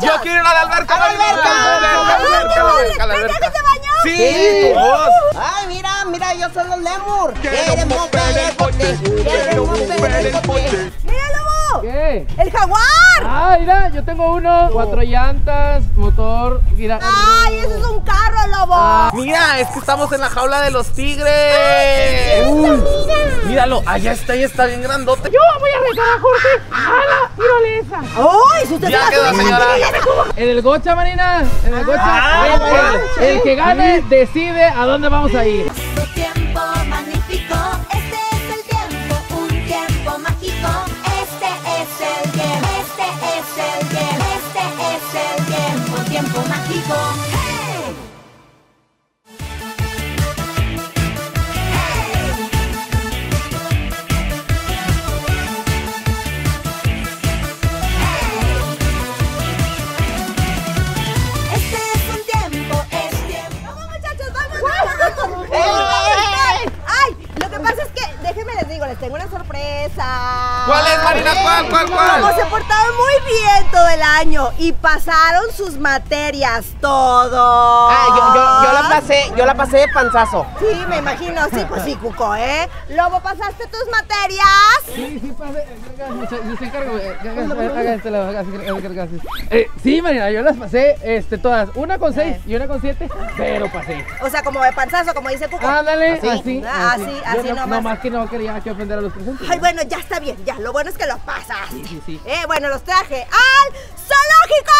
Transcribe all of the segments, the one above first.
muchachos? Yo quiero ir a la alberca. ¡A la alberca! la alberca, la ¡Ay, alberca, qué la alberca, la ¿Pero alberca. ya que se bañó? Sí. Ay, mira, mira, yo soy los lemur. Queremos ver el bote, queremos ver el bote. ¡Mira, lobo! ¿Qué? ¡El jaguar! Ah, mira, yo tengo uno, cuatro llantas, motor, mira. ¡Ay, eso es un carro, lobo! Ah. Mira, es que estamos en la jaula de los tigres. Uy. Míralo, allá está, ahí está bien grandote. Yo voy a retar a Jorge a la tirolesa. ¡Ay, si usted Ya se va a quedó, señora. En el gocha, Marina, en el gocha. Ah, el, que gane decide a dónde vamos a ir. Tiempo magnífico, este es el tiempo, un tiempo mágico. Este es el tiempo, este es el tiempo, este es el tiempo, tiempo mágico. Sorpresa. ¿Cuál es, Marina? ¿Cuál, cuál, cuál? Como se portaron muy bien todo el año y pasaron sus materias todo. Ah, yo, yo, yo la pasé, yo la pasé de panzazo. Sí, me imagino, sí, pues sí, Cuco, ¿eh? Lobo, ¿pasaste tus materias? Sí, sí, pase. Yo se encargo. eh, así. Eh, Sí, Marina, yo las pasé este, todas. Una con seis y una con siete, pero pasé. O sea, como de panzazo, como dice Cuco. Ándale, Así. así. Ah, así, así no, nomás. más que no quería que ofender a los Ay, bueno, ya está bien, ya. Lo bueno es que lo pasas. Sí, sí, sí. Eh, bueno, los traje al zoológico.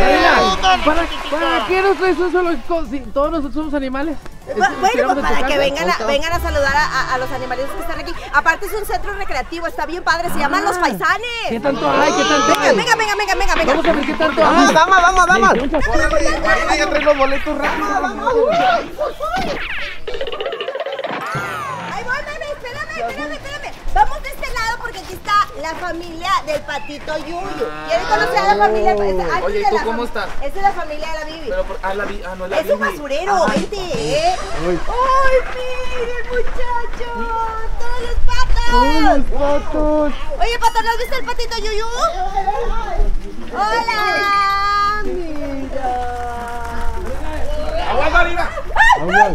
Marina, ¿para, ¿para qué nos traes un zoológico si todos nosotros somos animales? Bu- Es- Bueno, pues para que vengan a, vengan a saludar a, a- a los animalitos que están aquí. Aparte es un centro recreativo, está bien padre, se llaman Los ¿Qué Paisanes. tanto hay? ¿Qué tanto Venga, hay? venga, venga, venga, venga, venga. Vamos a ver qué tanto Vamos, hay. vamos, vamos, vamos. Sí, muchas- Marina, ya trae los boletos rápido. Ahí la familia del patito Yuyu. ¿Quieren conocer a la familia? Esta- ah, Oye, ¿y tú es la cómo estás? Esta es la familia de la Bibi. Pero, por- ah, la vi, ah, no, la Es un Bibi. basurero, Ajá. vente, ¿eh? ¡Ay, miren, muchachos! ¡Todos los patos! fotos! Oye, pato, ¿no has visto el patito Yuyu? ¡Hola! ¡Mira! ¡Agua,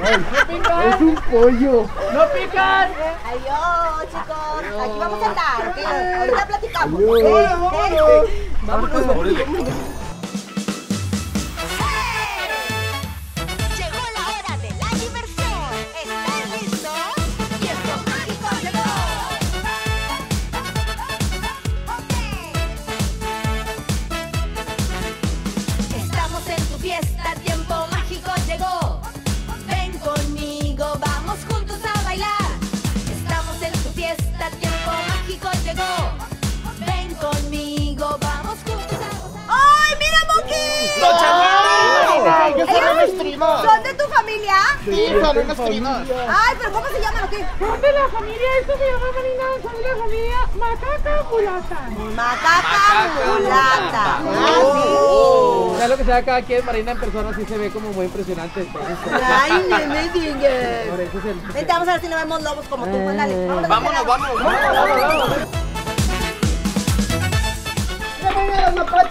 Marina! Es un pollo. ¡No pican! Adiós, chicos. Aquí vamos a andar, ¿ok? Ahorita platicamos. ¿ok? ¿ok? Vámonos, órale. Primos. ¿Son de tu familia? Sí, son unos primos. Ay, pero ¿cómo se llaman o qué? Son de la familia, esto se llama Marina, son de la familia Macaca Mulata. Macaca mulata. Ah, Oh. ¿Sabes lo que sea cada quien? Marina en persona sí se ve como muy impresionante. entonces, sí. Ay, el... Vente, vamos a ver si no vemos lobos como tú. Ándale, vámonos. Vámonos, vámonos, vámonos, vámonos.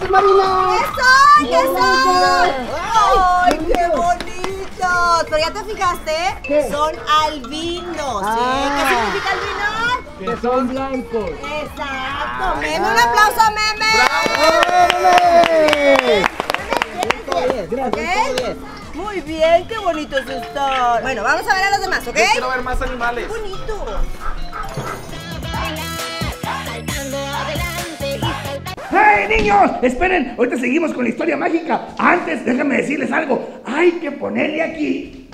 ¿Qué son? ¿Qué son? ¡Ay, qué bonitos! Pero ya te fijaste, son albinos. ¿sí? ¿Qué significa albino? Que son blancos. Exacto. Meme, un aplauso a Meme. ¿Ok? Muy bien, qué bonitos están. Bueno, vamos a ver a los demás, ¿ok? Yo quiero ver más animales. Bonito. ¡Hey, niños! Esperen, ahorita seguimos con la historia mágica. Antes, déjenme decirles algo. Hay que ponerle aquí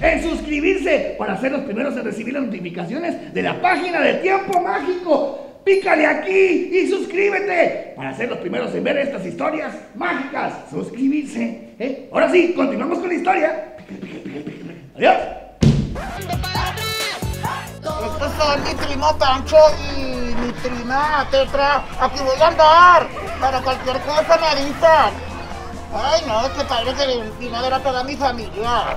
en suscribirse para ser los primeros en recibir las notificaciones de la página de Tiempo Mágico. Pícale aquí y suscríbete para ser los primeros en ver estas historias mágicas. Suscribirse. ¿eh? Ahora sí, continuamos con la historia. Adiós. Son mi primo Pancho y Tetra, aquí voy a andar. Para cualquier cosa me avisan. Ay, no, este padre que le empinador a toda mi familia.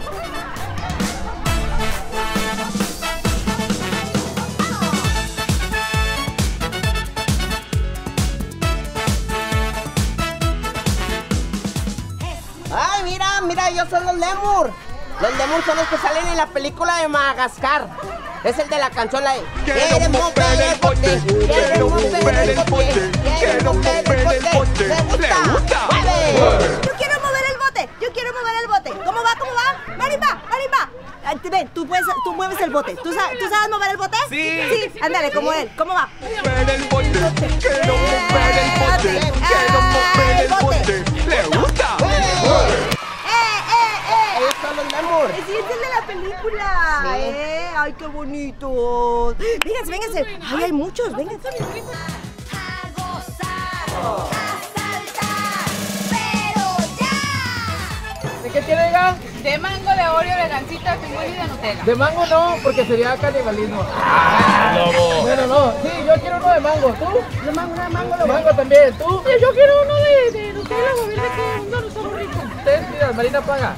Ay, mira, mira, yo soy los lemur. Los lemur son los que salen en la película de Madagascar. Es el de la canción la de Quiero mover el bote, quiero mover el bote, quiero mover el bote. ¿Le gusta? Yo quiero mover el bote, yo quiero mover el bote. ¿Cómo va? ¿Cómo va? Marimba, Marimba. Ven, tú, puedes, tú mueves el bote. ¿Tú sabes, ¿Tú sabes mover el bote? Sí. Sí, ándale, como él. ¿Cómo va? Mover el bote, quiero Ay, qué bonitos. Vénganse, vénganse. Ay, hay muchos, vénganse. A gozar, a saltar, pero ya. ¿De qué tiene, oiga? De mango, de Oreo, de gansita, de pingüino y de Nutella. De mango no, porque sería canibalismo. Bueno, no. Sí, yo quiero uno de mango. ¿Tú? De mango, de mango, de mango también. ¿Tú? yo quiero uno de, de Nutella, de qué onda, no está muy rico. Ustedes, mira, Marina paga.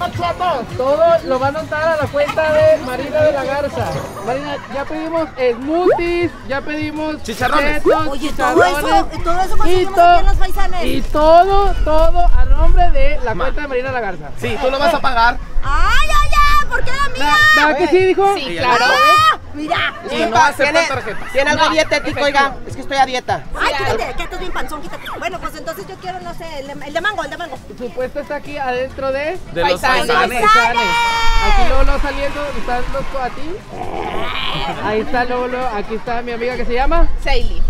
Todo lo van a anotar a la cuenta de Marina de la Garza. Marina, ya pedimos smoothies, ya pedimos Chicharrones. chetos, Oye, todo eso, todo eso y, to- aquí en los paisanes. y todo, todo a nombre de la cuenta de Marina de la Garza. Sí, tú lo vas a pagar. ¡Ay, ay, ay! ¿Por qué la mía? ¿Verdad que sí, dijo? Sí, claro. ¡Ah! Mira. Y no aceptan ¿Tiene, tarjetas. ¿Tiene algo dietético, oiga? Es que estoy a dieta. Ay, quítate, que estás bien panzón, quítate. Bueno, pues entonces yo quiero, no sé, el de, el de mango, el de mango. Su puesto está aquí adentro de... De los Paisanes. Aquí luego, luego saliendo, están los coatis. Ahí está luego, aquí está mi amiga que se llama. Seili.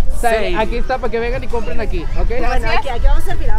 Aquí está para que vengan y compren aquí, ¿ok? Bueno, aquí, aquí vamos a servir,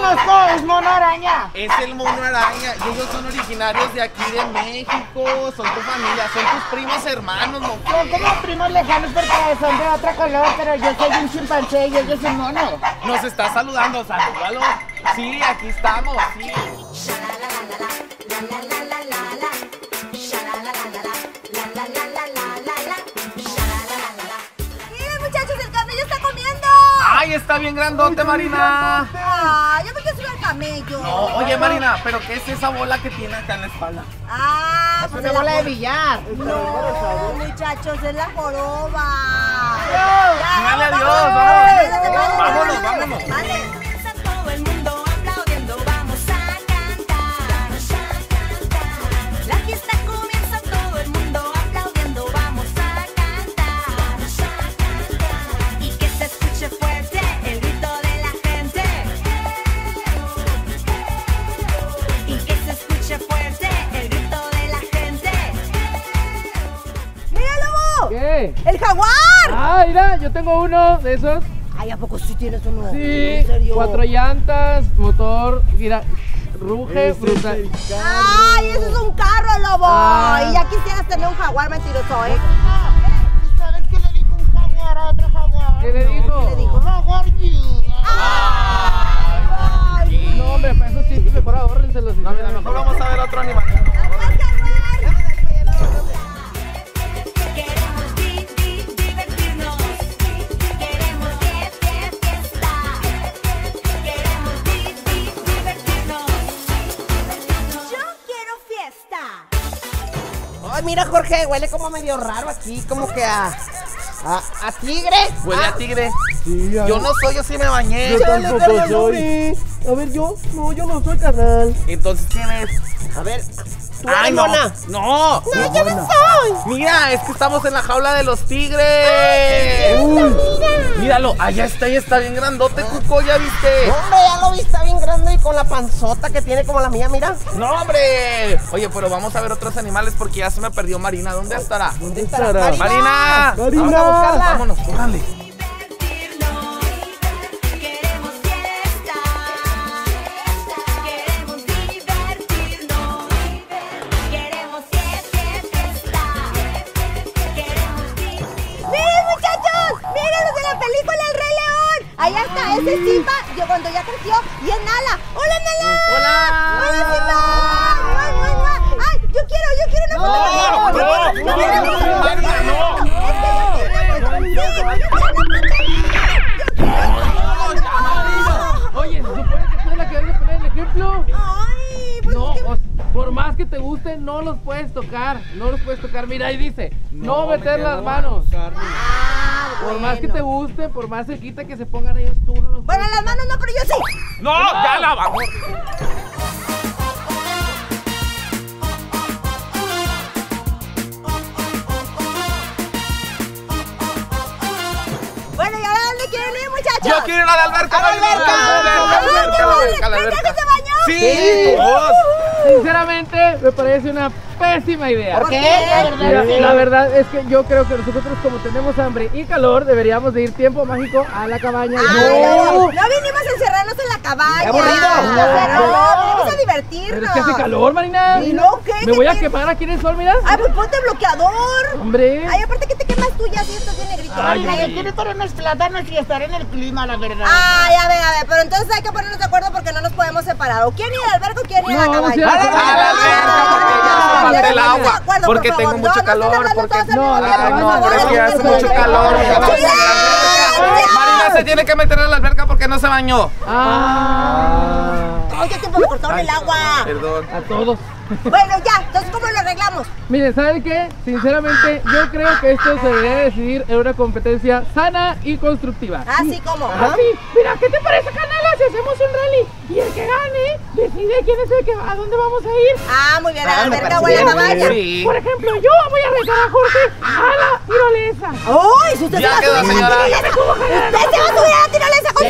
conozco! ¡Es mono araña! Es el mono araña y ellos son originarios de aquí de México. Son tu familia, son tus primos hermanos. Son como primos lejanos porque son de otro color, pero yo soy un chimpancé y ellos son mono. Nos está saludando, salúdalo. Sí, aquí estamos, sí. Ay, está bien grandote, Marina. Ah, yo me quiero subir al camello. No, oye, Marina, pero ¿qué es esa bola que tiene acá en la espalda? Ah, pues es la bola de billar. No, muchachos, es la joroba. Dígale adiós, vamos. ¿Qué? ¡El jaguar! Ah, mira, yo tengo uno de esos. Ay, ¿a poco sí tienes uno? Sí, ¿En serio? cuatro llantas, motor, mira, ruge, brutal. ¡Ay, eso es un carro, lobo! Ah. Y ya quisieras tener un jaguar mentiroso, ¿eh? ¿Sabes qué le dijo un jaguar a otro jaguar? ¿Qué le dijo? ¿Qué le dijo? Jaguar you. No, como medio raro aquí, como que a. a, a tigre. Huele a tigre. Yo no soy, yo sí me bañé. tampoco soy. A ver, yo, no, yo no soy carnal. Entonces, ¿quién es? A ver, tú ¡Ay, no! mona. ¡No! No, yo no soy. Mira, es que estamos en la jaula de los tigres. Míralo, allá está, ahí está bien grandote, Cuco, ¿ya viste? Hombre, ya lo vi, está bien grande y con la panzota que tiene como la mía, mira. ¡No, hombre! Oye, pero vamos a ver otros animales porque ya se me perdió Marina. ¿Dónde estará? ¿Dónde estará? ¡Marina! Marina. Vamos a buscarla. Vámonos. Allá está, ese es Simba, yo cuando ya creció, y es Nala. ¡Hola, Nala! ¡Hola! ¡Hola, Simba! ¡Ay, yo quiero, yo quiero una foto! ¡No, no, no! ¡No, no, no! Oye, se supone que tú la que debes poner el ejemplo. Ay, pues no, por más que te guste, no los puedes tocar. No los puedes tocar. Mira, ahí dice, no, meter las manos. ¡Ah! Por más que te gusten, por más cerquita que se pongan ellos, tú no los Bueno, las manos no, pero yo sí. No, ya la vamos. Bueno, ¿y ahora dónde quieren ir, muchachos? Yo quiero ir a la alberca. ¡A la alberca! a la alberca, a la alberca, a la alberca, a la ¿Verdad alberca. bañó? Sí, todos. Sinceramente, me parece una pésima idea. ¿Por qué? Mira, la verdad es que yo creo que nosotros como tenemos hambre y calor deberíamos de ir tiempo mágico a la cabaña. Ay, no, no vinimos a encerrarnos en la cabaña. ¡Qué aburrido! No, vinimos a Pero divertirnos. es que hace calor, Marina. ¿Y no qué? Me ¿Qué voy a quemar aquí en el sol, mira. Ay, pues ponte bloqueador. Hombre. Ay, aparte que te tú ya si estás bien negrito. Ay, Ay, ay, yo quiero estar en los plátanos y estar en el clima, la verdad. Ay, a ver, a ver, pero entonces hay que ponernos de acuerdo porque no nos podemos separar. ¿O quién ir al albergue o quién ir a la No, a cabaña? la A la alberca porque ya Ah, se el agua. Porque por tengo favor. mucho No, no estén calor. hablando Porque todos al No, mismo la tiempo, cabaña, por no, es que favor. hace mucho calor. alberca. Marina se tiene que meter a la alberca porque no se bañó. Ah, Ay, qué tiempo me cortaron el agua. Perdón. a todos. Bueno, ya, entonces, ¿cómo lo arreglamos? Miren, ¿saben qué? Sinceramente, yo creo que esto se debería decidir en una competencia sana y constructiva. Así como. Así, mira, ¿qué te parece, Canela, si hacemos un rally? Y el que gane decide quién es el que va, a dónde vamos a ir. Ah, muy bien, a la Ah, alberca o a la. Sí. Por ejemplo, yo voy a retar a Jorge a la tirolesa. ¡Uy! Si usted Ya se va a quedó, subir a la tirolesa, usted se va a subir a la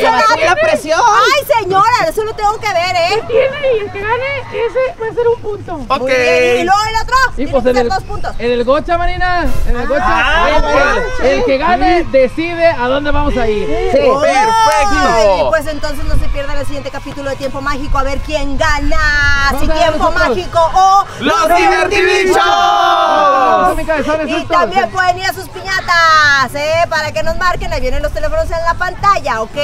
tirolesa con Se su va a subir la presión. Ay, señora, eso lo tengo que ver, ¿Qué ¿eh? tiene? Y el que gane, ese va a ser un punto. Ok. Muy bien. Y luego el otro, Y tiene pues en ser el, dos puntos. en el gocha, Marina, en el gocha, Ah, el, que gane decide a dónde vamos a ir. Perfecto. Ay, pues entonces no se pierdan el siguiente capítulo de Tiempo Mágico a ver quién gana. A ver Tiempo. Mágico o ¡Los divertidichos! Y también pueden ir a sus piñatas, ¿eh? Para que nos marquen, ahí vienen los teléfonos en la pantalla, ¿ok?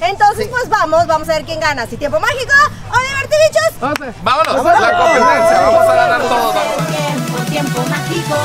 Entonces, pues vamos, vamos a ver quién gana. Si Tiempo Mágico o Divertidichos. Vamos a- Vámonos, la competencia. Vamos a ganar todos. Tiempo, tiempo mágico.